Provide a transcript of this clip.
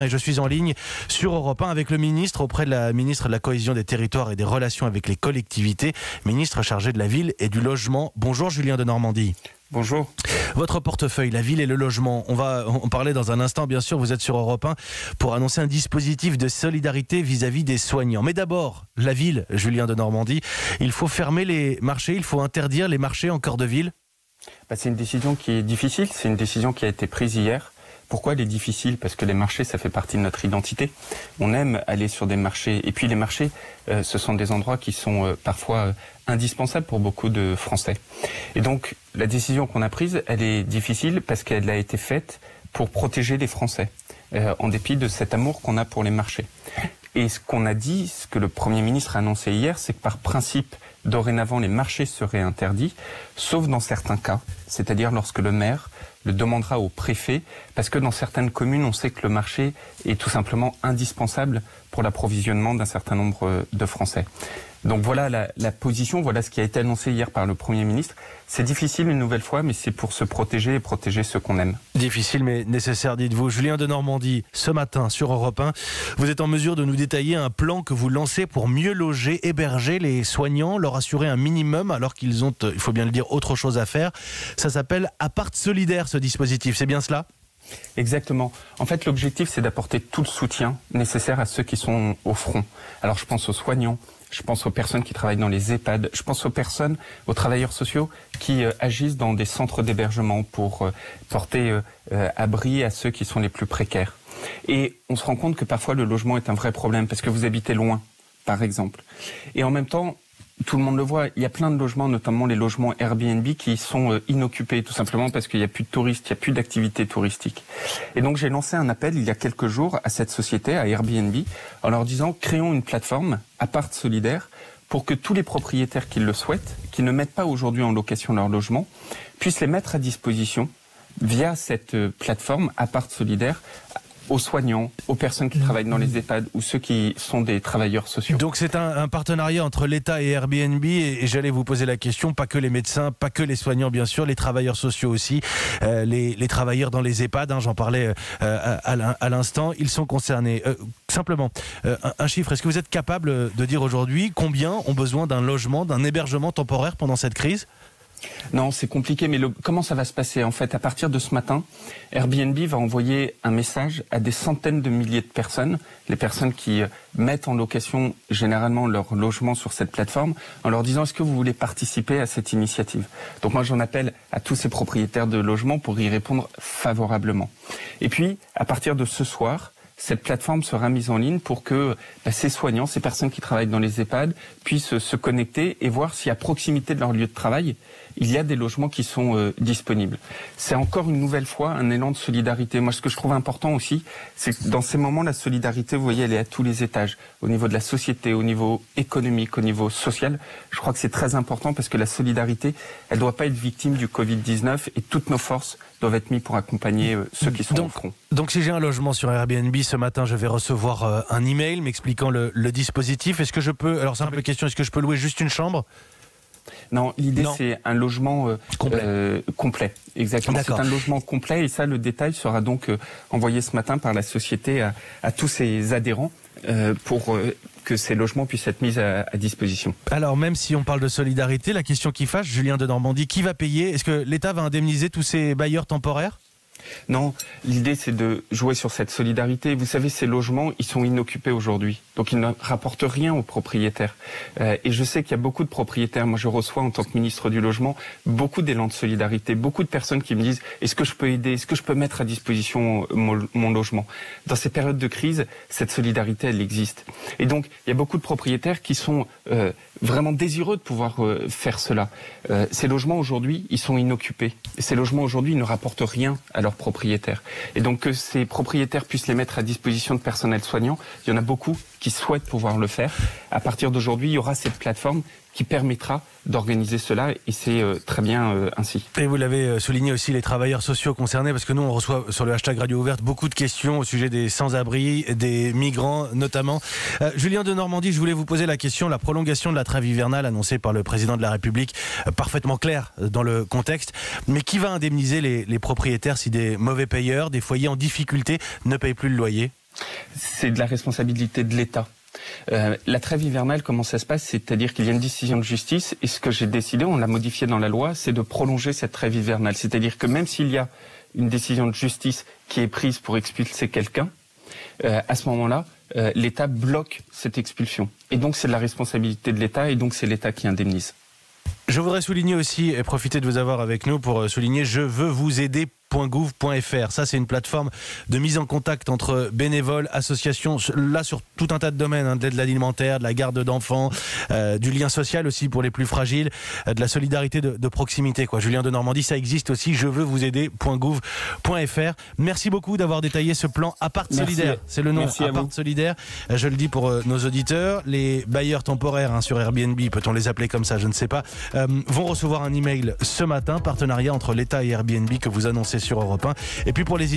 Et je suis en ligne sur Europe 1 avec le ministre auprès de la ministre de la Cohésion des territoires et des relations avec les collectivités, ministre chargé de la ville et du logement. Bonjour Julien de Normandie. Bonjour. Votre portefeuille, la ville et le logement. On va en parler dans un instant, bien sûr. Vous êtes sur Europe 1 pour annoncer un dispositif de solidarité vis-à-vis des soignants. Mais d'abord, la ville, Julien de Normandie. Il faut fermer les marchés, il faut interdire les marchés en corps de ville bah, C'est une décision qui est difficile. C'est une décision qui a été prise hier. Pourquoi elle est difficile Parce que les marchés, ça fait partie de notre identité. On aime aller sur des marchés. Et puis les marchés, euh, ce sont des endroits qui sont euh, parfois euh, indispensables pour beaucoup de Français. Et donc la décision qu'on a prise, elle est difficile parce qu'elle a été faite pour protéger les Français, en dépit de cet amour qu'on a pour les marchés. Et ce qu'on a dit, ce que le Premier ministre a annoncé hier, c'est que par principe, dorénavant, les marchés seraient interdits, sauf dans certains cas, c'est-à-dire lorsque le maire le demandera au préfet, parce que dans certaines communes, on sait que le marché est tout simplement indispensable pour l'approvisionnement d'un certain nombre de Français. Donc voilà la, position, voilà ce qui a été annoncé hier par le Premier ministre. C'est difficile une nouvelle fois, mais c'est pour se protéger et protéger ceux qu'on aime. Difficile mais nécessaire, dites-vous. Julien de Normandie, ce matin sur Europe 1, vous êtes en mesure de nous détailler un plan que vous lancez pour mieux loger, héberger les soignants, leur assurer un minimum alors qu'ils ont, il faut bien le dire, autre chose à faire. Ça s'appelle Appart Solidaire, ce dispositif, c'est bien cela? Exactement. En fait, l'objectif, c'est d'apporter tout le soutien nécessaire à ceux qui sont au front. Alors, je pense aux soignants, je pense aux personnes qui travaillent dans les EHPAD, je pense aux personnes, aux travailleurs sociaux qui euh, agissent dans des centres d'hébergement pour euh, porter euh, abri à ceux qui sont les plus précaires. Et on se rend compte que parfois le logement est un vrai problème parce que vous habitez loin, par exemple. Et en même temps, tout le monde le voit, il y a plein de logements, notamment les logements Airbnb, qui sont euh, inoccupés, tout simplement parce qu'il n'y a plus de touristes, il n'y a plus d'activité touristique. Et donc j'ai lancé un appel il y a quelques jours à cette société, à Airbnb, en leur disant créons une plateforme, Apart Solidaire, pour que tous les propriétaires qui le souhaitent, qui ne mettent pas aujourd'hui en location leur logement, puissent les mettre à disposition via cette euh, plateforme Apart Solidaire aux soignants, aux personnes qui travaillent dans les EHPAD ou ceux qui sont des travailleurs sociaux. Donc c'est un, partenariat entre l'État et Airbnb et, j'allais vous poser la question, pas que les médecins, pas que les soignants bien sûr, les travailleurs sociaux aussi, euh, les, travailleurs dans les EHPAD, hein, j'en parlais euh, à, l'instant, ils sont concernés. Euh, simplement, un, chiffre, est-ce que vous êtes capable de dire aujourd'hui combien ont besoin d'un logement, d'un hébergement temporaire pendant cette crise? Non, c'est compliqué, mais comment ça va se passer En fait, à partir de ce matin, Airbnb va envoyer un message à des centaines de milliers de personnes, les personnes qui euh, mettent en location généralement leur logement sur cette plateforme, en leur disant est-ce que vous voulez participer à cette initiative? Donc moi, j'en appelle à tous ces propriétaires de logements pour y répondre favorablement. Et puis, à partir de ce soir, cette plateforme sera mise en ligne pour que bah, ces soignants, ces personnes qui travaillent dans les EHPAD puissent se connecter et voir si à proximité de leur lieu de travail, il y a des logements qui sont euh, disponibles. C'est encore une nouvelle fois un élan de solidarité. Moi, ce que je trouve important aussi, c'est que dans ces moments, la solidarité, vous voyez, elle est à tous les étages, au niveau de la société, au niveau économique, au niveau social. Je crois que c'est très important parce que la solidarité, elle ne doit pas être victime du Covid-19 et toutes nos forces doivent être mises pour accompagner euh, ceux qui sont donc, au front. Donc si j'ai un logement sur Airbnb ce matin, je vais recevoir euh, un email m'expliquant le, dispositif. Est-ce que je peux, alors simple question, est-ce que je peux louer juste une chambre? Non, l'idée c'est un logement euh, complet. complet. Exactement. C'est un logement complet et ça, le détail sera donc envoyé ce matin par la société à, tous ses adhérents pour que ces logements puissent être mis à, à, disposition. Alors même si on parle de solidarité, la question qui fâche, Julien de Normandie, qui va payer? Est-ce que l'État va indemniser tous ces bailleurs temporaires? Non, l'idée c'est de jouer sur cette solidarité. Vous savez, ces logements, ils sont inoccupés aujourd'hui, donc ils ne rapportent rien aux propriétaires. Euh, et je sais qu'il y a beaucoup de propriétaires. Moi, je reçois en tant que ministre du logement beaucoup d'élan de solidarité, beaucoup de personnes qui me disent est-ce que je peux aider, est-ce que je peux mettre à disposition mon, logement? Dans ces périodes de crise, cette solidarité, elle existe. Et donc, il y a beaucoup de propriétaires qui sont euh, vraiment désireux de pouvoir euh, faire cela. ces logements aujourd'hui, ils sont inoccupés. ces logements aujourd'hui, ne rapportent rien à leurs propriétaires. Et donc que ces propriétaires puissent les mettre à disposition de personnel soignant, il y en a beaucoup qui souhaitent pouvoir le faire. À partir d'aujourd'hui, il y aura cette plateforme qui permettra d'organiser cela et c'est euh, très bien euh, ainsi. Et vous l'avez euh, souligné aussi les travailleurs sociaux concernés parce que nous on reçoit sur le hashtag Radio Ouverte beaucoup de questions au sujet des sans-abri, des migrants notamment. Julien de Normandie, je voulais vous poser la question, la prolongation de la trêve hivernale annoncée par le président de la République, parfaitement claire dans le contexte, mais qui va indemniser les, les propriétaires si des mauvais payeurs, des foyers en difficulté ne payent plus le loyer? C'est de la responsabilité de l'État. Euh, la trêve hivernale, comment ça se passe? C'est-à-dire qu'il y a une décision de justice et ce que j'ai décidé, on l'a modifié dans la loi, c'est de prolonger cette trêve hivernale. C'est-à-dire que même s'il y a une décision de justice qui est prise pour expulser quelqu'un, euh, à ce moment-là, euh, l'État bloque cette expulsion. Et donc c'est de la responsabilité de l'État et donc c'est l'État qui indemnise. Je voudrais souligner aussi et profiter de vous avoir avec nous pour souligner je veux vous aider .gouv.fr. Ça, c'est une plateforme de mise en contact entre bénévoles, associations, là sur tout un tas de domaines, hein, de l'aide alimentaire, de la garde d'enfants, euh, du lien social aussi pour les plus fragiles, euh, de la solidarité de, de, proximité. Quoi. Julien de Normandie, ça existe aussi. Je veux vous aider.gouv.fr. Merci beaucoup d'avoir détaillé ce plan Appart Solidaire. C'est le nom Appart Solidaire. Euh, je le dis pour euh, nos auditeurs. Les bailleurs temporaires hein, sur Airbnb, peut-on les appeler comme ça, je ne sais pas, vont recevoir un email ce matin, partenariat entre l'État et Airbnb que vous annoncez sur Europe 1. Et puis pour les